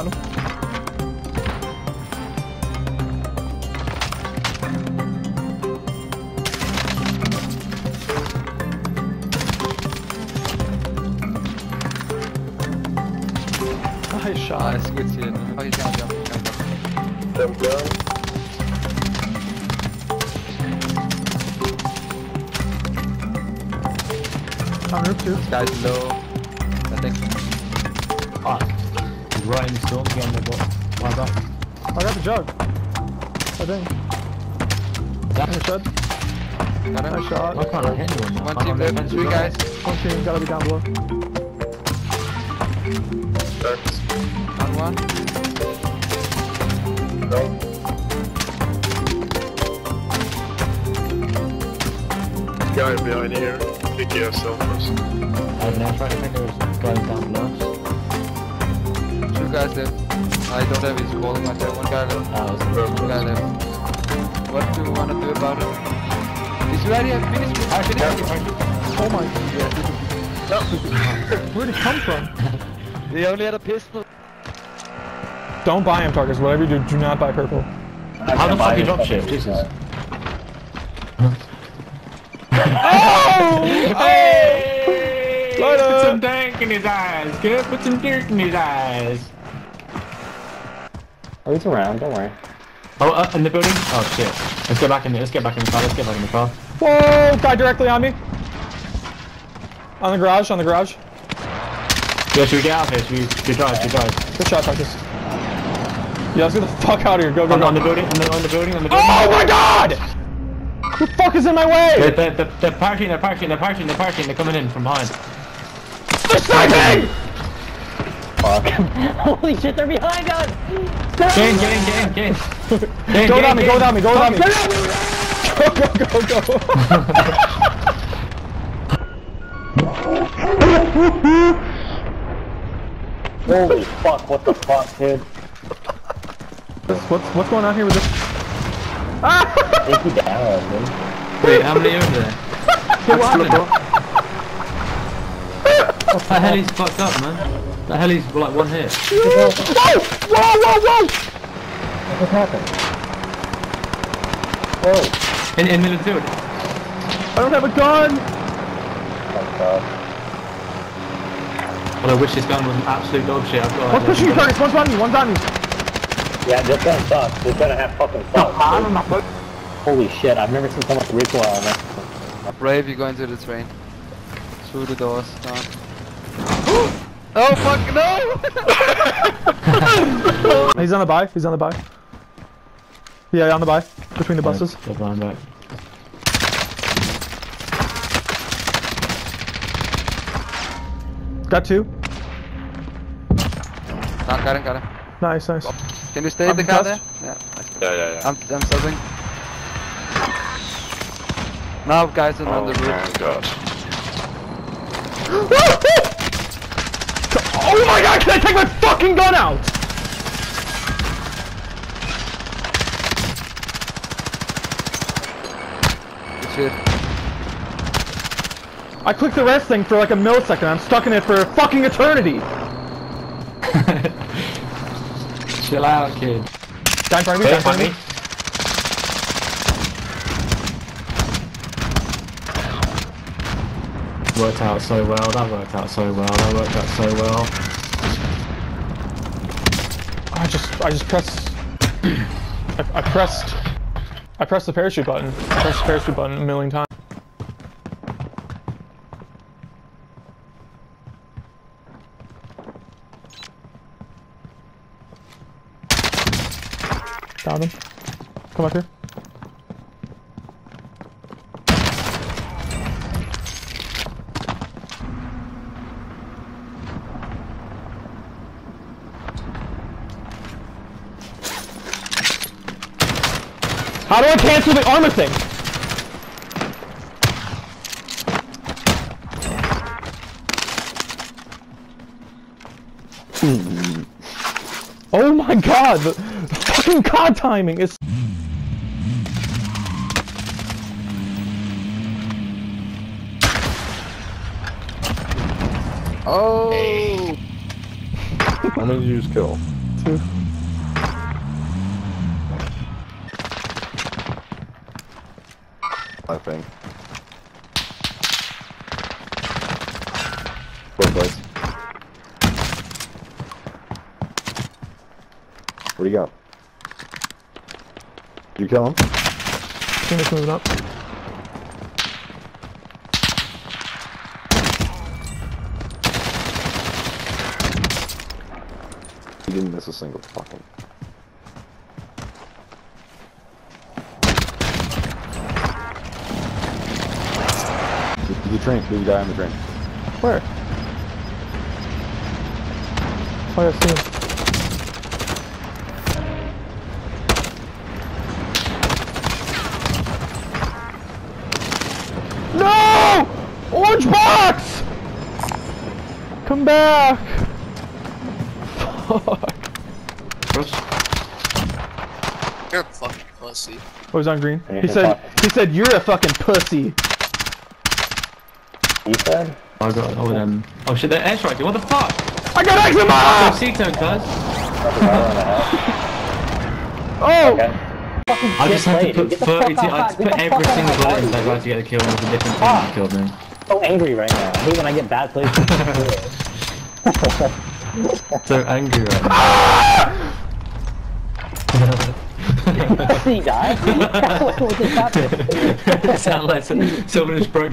Found him. Nice shot. Nice, good shit. Oh, he's gonna jump. He's gonna jump. Jump down. On roof too. This guy's low. I think. Fuck. He's right in the storm again, the bot. Why back? I got the jug. I think. In the shed. Got him. Nice shot. Why can't hit anyone? now? One team I left. Three guys. One team gotta be down below. Cracked. On one. No. Guy behind here. Pick yourself first. I have an air strike defender is going down below us. Two guys left. I don't have his calling much. One guy left. Ah, it's One guy left. What do we want to do about it? He's right here. Finish me. Finish me. Oh my. God! Where did it come from? They only had a pistol. Don't buy him, Tarkus. Whatever you do, do not buy purple. How the fuck you drop shit? Jesus. Uh, oh! Hey! Put some up! dank in his eyes. Get put some dirt in his eyes. Oh, he's around, don't worry. Oh, uh, in the building? Oh shit. Let's get back in the, let's get back in the car, let's get back in the car. Whoa! Guy directly on me. On the garage, on the garage. Yeah, should we get out of here? Should we, should we drive, should we drive? Good shot, Tarkus. Yeah, let's get the fuck out of here. Go, go, On, go. on the building, on the, on the building, on the building. Oh my god! Who the fuck is in my way? They're, they're, they're, they're parking, they're parking, they're parking, they're parking, they're coming in from behind. They're sniping! Fuck. Holy shit, they're behind us! Get in, get in, get in, get in. Go down me, go down me, go down me. Go, go, go, go. Holy fuck, what the fuck, dude? What's, what's going on here with this? Take you down, dude. Wait, how many are there? what happened? the hell he's fucked up, man? The hell he's like one hit. Whoa! Whoa, whoa, whoa! What happened? Whoa. In, in the middle of the field. I don't have a gun! Oh god. Well, I wish this gun was an absolute dog shit. I've got One's pushing you, Tarkus. One's on me, one's on me. Yeah, this gun sucks. This gun have fucking sucks. dude. Holy shit, I've never seen so much recoil on that. Brave, you go into the train. Through the doors. Down. Oh fuck no! He's on the buy, he's on the buy. Yeah, on the buy. Between the buses. Go behind back. Got two. Down, got him, got him. Nice, nice. Can you stay in I'm the car there? Yeah. Yeah, yeah, yeah. I'm, I'm subbing. Now guys are on Oh the roof. Oh my god. Oh my god, can I take my fucking gun out? Good shit. I clicked the rest thing for like a millisecond. I'm stuck in it for a fucking eternity. Chill out, kid. Front of me, in front me. Worked out so well, that worked out so well, that worked out so well. I just, I just pressed. I, I pressed. I pressed the parachute button. I pressed the parachute button a million times. Found him. Come up here. How do I cancel the armor thing? Oh my god, the, the fucking card timing is. Oh! How many did you just kill? too. I think. Both ways. What do you got? Did you kill him? Phoenix moving up. He didn't miss a single fucking. The, the train, there's a guy on the train. Where? Oh, yeah, I see him. No! Orange box! Come back! Fuck. You're a fucking pussy. Oh, he's on green. He said, he said, you're a fucking pussy. He said? I got all of them. Oh shit, they're airstriking. What the fuck? I got eczema! C-tone, cuz. That's a dollar and a half. Oh! Okay. I just had to put 30 I out- just get put every single of bullet in so I body, tried to get a kill and it was a different team Ah. that killed me. So angry right now. I hate when I get bad places. So angry right now. Pussy guy. what just happened? Sound like someone just broke